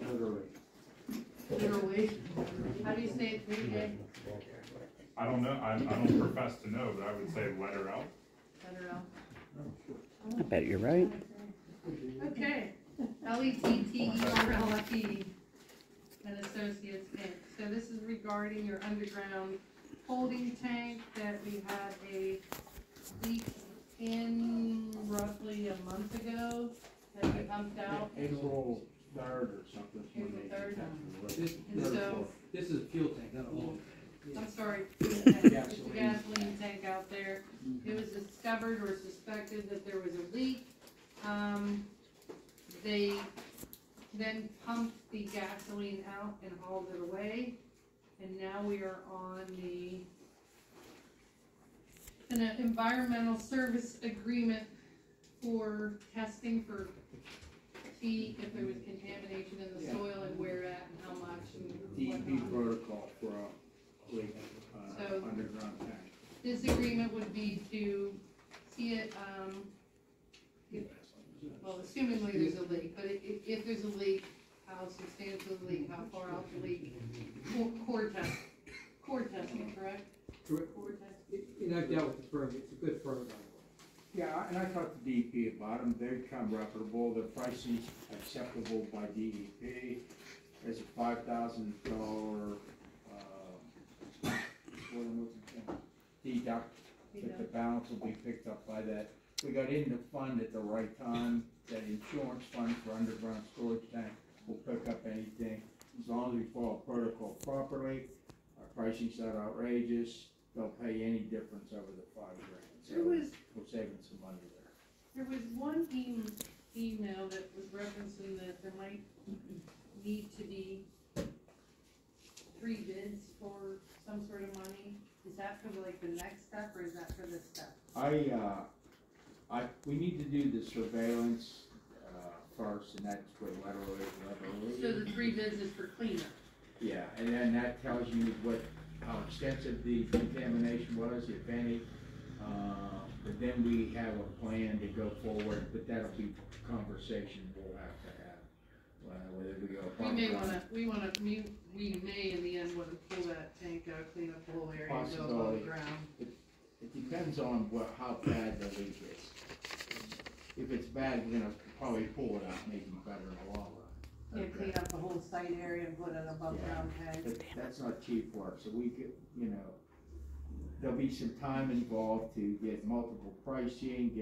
Literally. Literally. How do you say it, three day, I don't know, I, I don't profess to know, but I would say letter out. letter L? I bet you're right. Okay, L E T T E R L F E and Associates Inc. So this is regarding your underground holding tank that we had a leak in roughly a month ago that we pumped out. April third or something. is when April they- third. This, And so, this is a fuel tank, not a oil. I'm sorry, it's a Gasoline. gasoline tank out there. It was discovered or suspected that there was a leak. Um, they then pumped the gasoline out and hauled it away. And now we are on the an environmental service agreement for testing for see if there was contamination in the Yeah. soil and where at and how much and DEP whatnot. protocol for a leak, uh, So- underground tank. This agreement would be to see it, um, if, well, assumingly there's a leak, but i- i- if there's a leak, how substantial the leak, how far out the leak, core, core test, core testing, correct? Correct. Core testing. And I've dealt with the firm, it's a good firm, by the way. Yeah, and I talked to DEP about them, they come reputable, the pricing's acceptable by DEP. There's a five thousand dollar, uh, what am I looking for? deduct, but the balance will be picked up by that. We got in the fund at the right time, that insurance fund for underground storage tank will pick up anything. As long as we follow protocol properly, our pricing's not outrageous, they'll pay any difference over the five grand. So There was, we're saving some money there. there was one e- email that was referencing that there might need to be three bids for some sort of money. Is that for like the next step or is that for this step? I, uh, I, we need to do the surveillance, uh, first, and that's what lateral is, So the three bids is for cleanup. Yeah, and then that tells you what, how extensive the contamination was, if any. Uh, but then we have a plan to go forward, but that'll be conversation we'll have to have. Uh, whether we go. We may wanna, we wanna, we, we may in the end wanna pull that tank out, clean up the whole area and go above Possibility. ground. It depends on what, how bad the leak is. If it's bad, we're gonna probably pull it out, make it better in the long. Yeah, clean up the whole site area and put an above ground tank. That's not cheap work, so we could, you know, there'll be some time involved to get multiple pricing, get